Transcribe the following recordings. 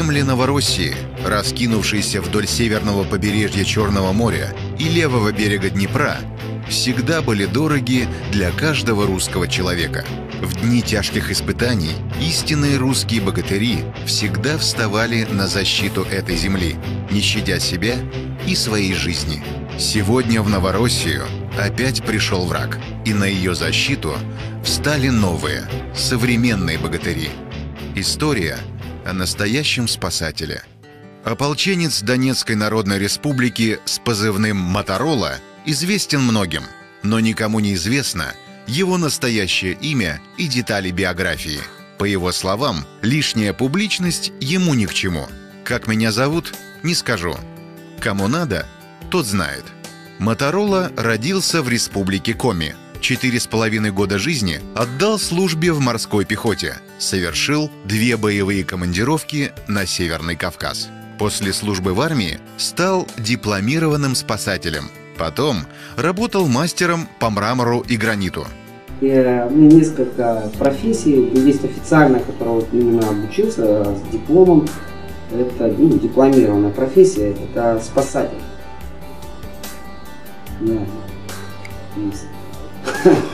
Земли Новороссии, раскинувшиеся вдоль северного побережья Черного моря и левого берега Днепра, всегда были дороги для каждого русского человека. В дни тяжких испытаний истинные русские богатыри всегда вставали на защиту этой земли, не щадя себя и своей жизни. Сегодня в Новороссию опять пришел враг, и на ее защиту встали новые, современные богатыри. История о настоящем спасателе. Ополченец Донецкой Народной Республики с позывным «Моторола» известен многим, но никому не известно его настоящее имя и детали биографии. По его словам, лишняя публичность ему ни к чему. Как меня зовут, не скажу. Кому надо, тот знает. Моторола родился в республике Коми. Четыре с половиной года жизни отдал службе в морской пехоте. Совершил две боевые командировки на Северный Кавказ. После службы в армии стал дипломированным спасателем – Потом работал мастером по мрамору и граниту. И, э, у меня несколько профессий. Есть официальная, которая вот именно обучился с дипломом. Это ну, дипломированная профессия, это спасатель.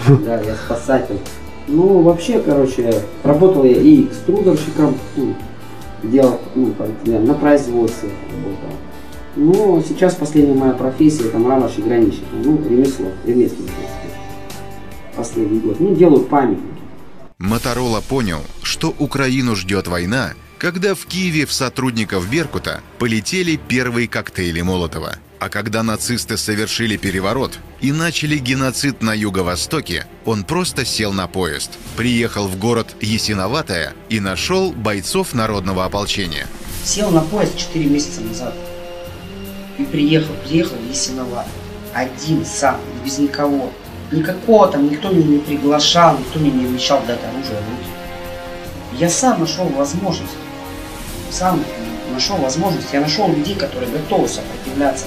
Да, я спасатель. Ну, вообще, короче, работал я и экструдерщиком, ну, делал, ну, на производстве работал. Но сейчас последняя моя профессия это мраморщик граничник. Ну, ремесло, ремесленник. Последний год. Ну, делаю памятники. Моторола понял, что Украину ждет война, когда в Киеве в сотрудников Беркута полетели первые коктейли Молотова. А когда нацисты совершили переворот и начали геноцид на юго-востоке, он просто сел на поезд, приехал в город Ясиноватое и нашел бойцов народного ополчения. Сел на поезд 4 месяца назад. И приехал, приехал Есиноват. Один, сам, без никого. Никакого там, никто меня не приглашал, никто мне не обещал дать оружие в руки. Я сам нашел возможность. Сам нашел возможность. Я нашел людей, которые готовы сопротивляться.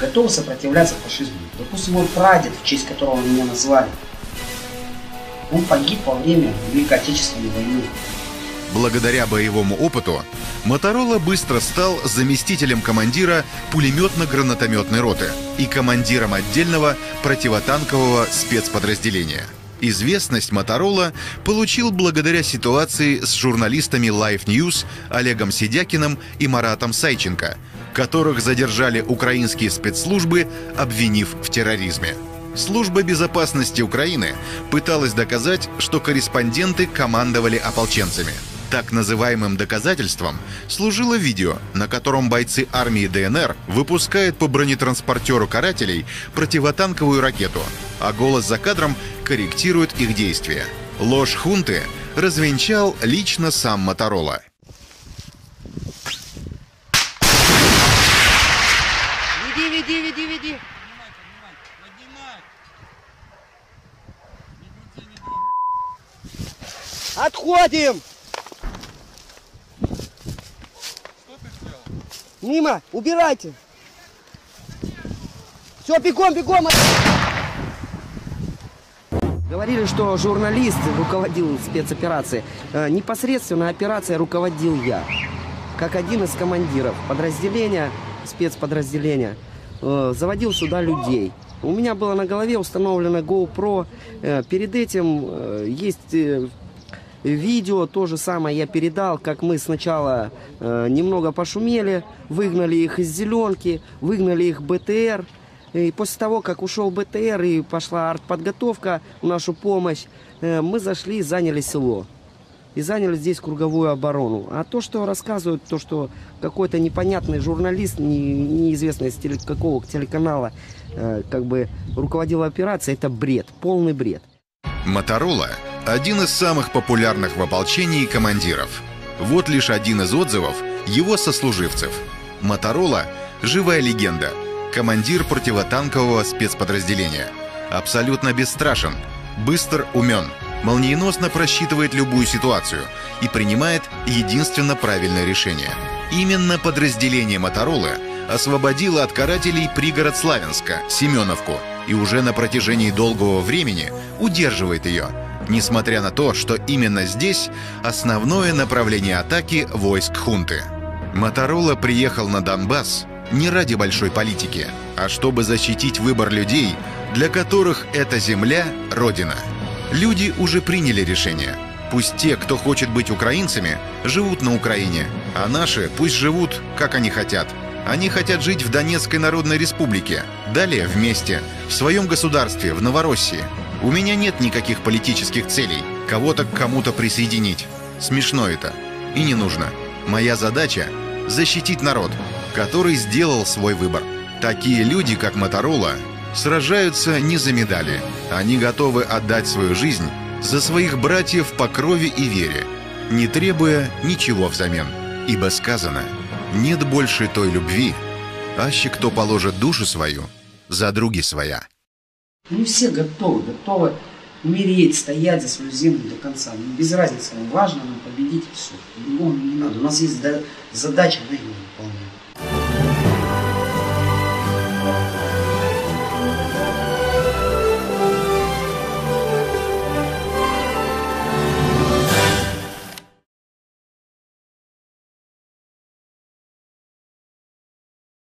Готовы сопротивляться фашизму. Допустим, мой прадед, в честь которого меня назвали. Он погиб во время Великой Отечественной войны. Благодаря боевому опыту Моторола быстро стал заместителем командира пулеметно-гранатометной роты и командиром отдельного противотанкового спецподразделения. Известность Моторола получил благодаря ситуации с журналистами Life News Олегом Сидякиным и Маратом Сайченко, которых задержали украинские спецслужбы, обвинив в терроризме. Служба безопасности Украины пыталась доказать, что корреспонденты командовали ополченцами – так называемым доказательством служило видео, на котором бойцы армии ДНР выпускают по бронетранспортеру карателей противотанковую ракету, а голос за кадром корректирует их действия. Ложь хунты развенчал лично сам Моторола. Веди, веди, веди, веди. Отходим! Мимо, убирайте. Все, бегом, бегом. Говорили, что журналист руководил спецоперацией. Э, непосредственно операцией руководил я. Как один из командиров подразделения, спецподразделения. Э, заводил сюда людей. У меня было на голове установлено GoPro. Э, перед этим есть Видео то же самое я передал, как мы сначала э, немного пошумели, выгнали их из зеленки, выгнали их БТР. И после того, как ушел БТР и пошла артподготовка в нашу помощь, э, мы зашли и заняли село. И заняли здесь круговую оборону. А то, что рассказывают, то, что какой-то непонятный журналист, не, неизвестно из теле, какого телеканала, э, как бы руководил операцией, это бред, полный бред. Моторола один из самых популярных в ополчении командиров. Вот лишь один из отзывов его сослуживцев. Моторола – живая легенда, командир противотанкового спецподразделения. Абсолютно бесстрашен, быстр, умен, молниеносно просчитывает любую ситуацию и принимает единственно правильное решение. Именно подразделение Моторолы освободило от карателей пригород Славянска, Семеновку, и уже на протяжении долгого времени удерживает ее – несмотря на то, что именно здесь основное направление атаки войск хунты. Моторола приехал на Донбасс не ради большой политики, а чтобы защитить выбор людей, для которых эта земля – родина. Люди уже приняли решение. Пусть те, кто хочет быть украинцами, живут на Украине, а наши пусть живут, как они хотят. Они хотят жить в Донецкой Народной Республике, далее вместе, в своем государстве, в Новороссии. У меня нет никаких политических целей, кого-то к кому-то присоединить. Смешно это. И не нужно. Моя задача – защитить народ, который сделал свой выбор. Такие люди, как Моторола, сражаются не за медали. Они готовы отдать свою жизнь за своих братьев по крови и вере, не требуя ничего взамен. Ибо сказано, нет больше той любви, аще кто положит душу свою за други своя. Мы все готовы, готовы умереть, стоять за свою землю до конца. Ну, без разницы, важно нам победить и все. По-другому не надо. У нас есть задача на ней.